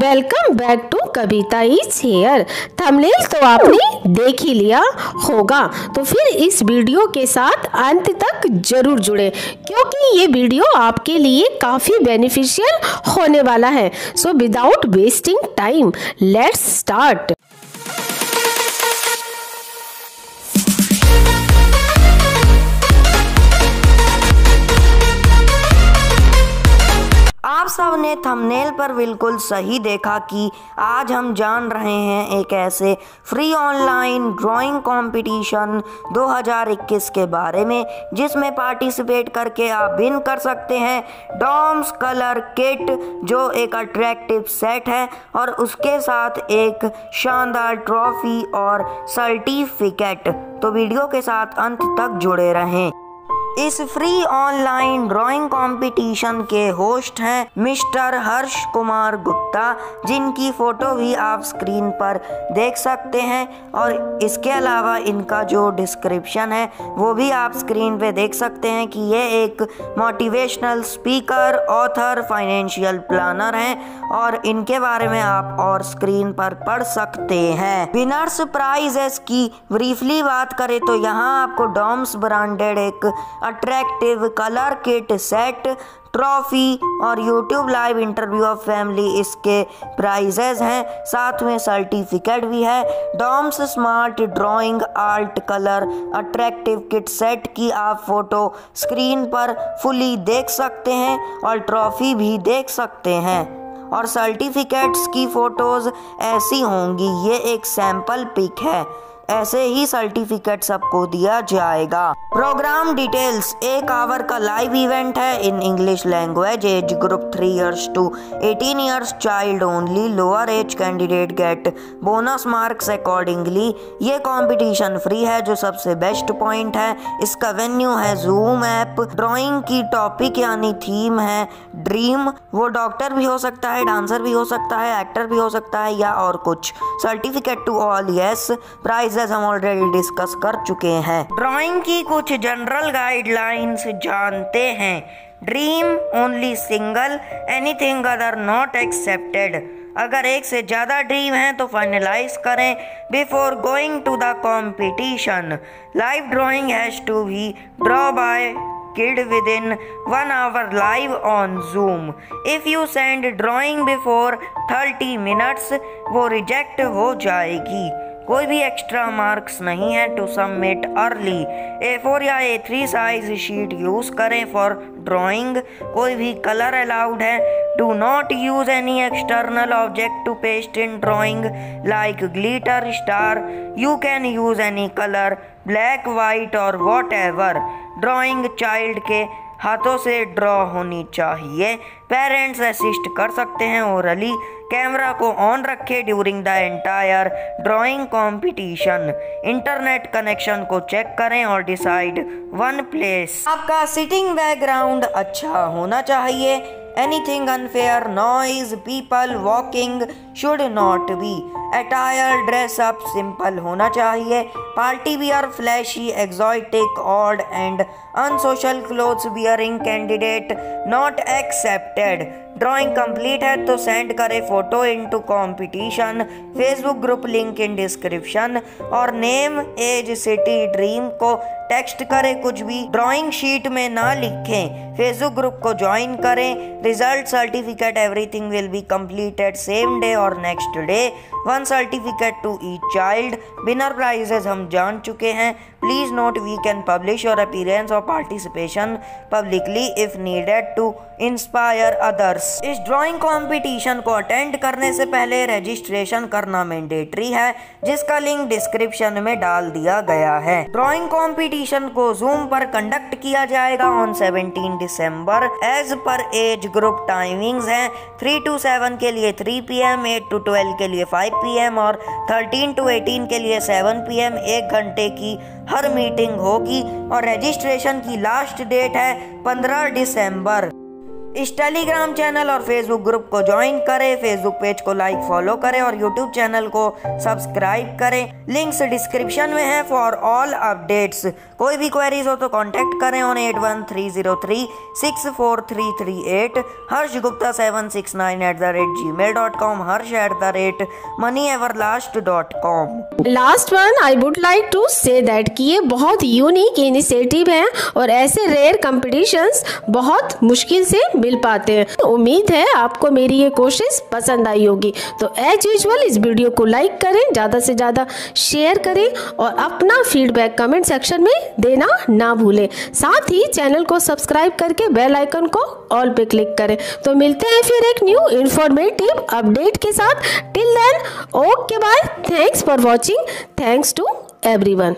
Welcome back to Kavita is here thumbnail तो आपने देख ही लिया होगा। तो फिर इस वीडियो के साथ अंत तक ज़रूर जुड़े, क्योंकि ये वीडियो आपके लिए काफ़ी बेनिफिशियल होने वाला है। So without wasting time let's start ने थंबनेल पर बिल्कुल सही देखा कि आज हम जान रहे हैं एक ऐसे फ्री ऑनलाइन ड्राइंग कंपटीशन 2021 के बारे में, जिसमें पार्टिसिपेट करके आप विन कर सकते हैं डॉम्स कलर किट जो एक अट्रैक्टिव सेट है और उसके साथ एक शानदार ट्रॉफी और सर्टिफिकेट तो वीडियो के साथ अंत तक जुड़े रहें। इस फ्री ऑनलाइन ड्राइंग कंपटीशन के होस्ट हैं मिस्टर हर्ष कुमार गुप्ता, जिनकी फ़ोटो भी आप स्क्रीन पर देख सकते हैं और इसके अलावा इनका जो डिस्क्रिप्शन है, वो भी आप स्क्रीन पे देख सकते हैं कि ये एक motivational speaker author financial planner हैं और इनके बारे में आप और स्क्रीन पर पढ़ सकते हैं। विनर्स प्राइजेस की ब्रीफली बात करें तो यहाँ आपको डॉम्स ब्रांडेड एक attractive colour kit set trophy और YouTube live interview of family इसके प्राइजेज हैं। साथ में सर्टिफिकेट भी है। Doms smart drawing art colour attractive kit set की आप फ़ोटो स्क्रीन पर फुली देख सकते हैं और ट्रॉफी भी देख सकते हैं। और सर्टिफिकेट्स की फ़ोटोज़ ऐसी होंगी। ये एक सैंपल पिक है। ऐसे ही सर्टिफिकेट सबको दिया जाएगा। प्रोग्राम डिटेल्स, एक आवर का लाइव इवेंट है in English language age group three years to eighteen years child only lower age candidate get bonus marks accordingly ये कंपटीशन फ्री है जो सबसे बेस्ट पॉइंट है। इसका वेन्यू है जूम ऐप ड्राइंग की टॉपिक यानी थीम है ड्रीम वो डॉक्टर भी हो सकता है डांसर भी हो सकता है एक्टर भी हो सकता है या और कुछ। Certificate to all yes prize process हम ऑलरेडी डिस्कस कर चुके हैं। ड्राइंग की कुछ जनरल गाइडलाइंस जानते हैं। Dream only single anything other not accepted अगर एक से ज़्यादा ड्रीम है तो फाइनलाइज करें before going to the competition live drawing has to be draw by kid within one hour live on zoom if you send drawing before 30 minutes, वो reject हो जाएगी। कोई भी एक्स्ट्रा मार्क्स नहीं है to submit early A four या A three size sheet use करें for drawing कोई भी कलर अलाउड है do not use any external object to paste in drawing like glitter star you can use any colour black white और whatever drawing child के हाथों से draw होनी चाहिए. पेरेंट्स असिस्ट कर सकते हैं ओरली कैमरा को ऑन रखे during the entire drawing competition. Internet connection को चेक करें और डिसाइड। One place. आपका सिटिंग बैकग्राउंड अच्छा होना चाहिए। Anything unfair, noise, people, walking should not be. Dress up, simple होना चाहिए. Party wear, flashy, exotic, odd and unsocial clothes wearing candidate not accepted. Drawing complete है तो सेंड करें photo into competition Facebook group link in description और name age city dream को text करें कुछ भी। ड्राइंग शीट में ना लिखें। फेसबुक ग्रुप को ज्वाइन करें। Result certificate everything will be completed same day और next day one certificate to each child winner prizes हम जान चुके हैं। Please note we can publish your appearance और participation publicly if needed to inspire others इस drawing competition को attend करने से पहले रजिस्ट्रेशन करना मैंडेटरी है, जिसका लिंक डिस्क्रिप्शन में डाल दिया गया है। ड्राइंग कंपटीशन को जूम पर कंडक्ट किया जाएगा on 17 December as per age group timings हैं 3 टू 7 के लिए 3 पीएम 8 टू 12 के लिए 5 पीएम और 13 टू 18 के लिए 7 पीएम एक घंटे की हर मीटिंग होगी और रजिस्ट्रेशन की लास्ट डेट है 15 दिसंबर। इस टेलीग्राम चैनल और फेसबुक ग्रुप को ज्वाइन करें फेसबुक पेज को लाइक फॉलो करें और यूट्यूब चैनल को सब्सक्राइब करें। लिंक्स डिस्क्रिप्शन में है फॉर ऑल अपडेट्स कोई भी क्वेरीज हो तो कांटेक्ट करें on eight one three zero three six four three three eight Harsh Gupta seven six nine at the rate G mail dot com Harsh at the rate money ever last dot com last one I would like to say that कि ये बहुत unique initiative है और ऐसे rare competitions बहुत मुश्किल से मिल पाते हैं। तो उम्मीद है आपको मेरी ये कोशिश पसंद आई होगी। तो एज यूजल इस वीडियो को लाइक करें, ज़्यादा से ज़्यादा शेयर करें और अपना फीडबैक कमेंट सेक्शन में देना ना भूलें। साथ ही चैनल को सब्सक्राइब करके बेल आइकन को ऑल पे क्लिक करें। तो मिलते हैं फिर एक न्यू इन्फॉर्मेटिव अपडेट के साथ। Till then okay bye thanks for watching thanks to everyone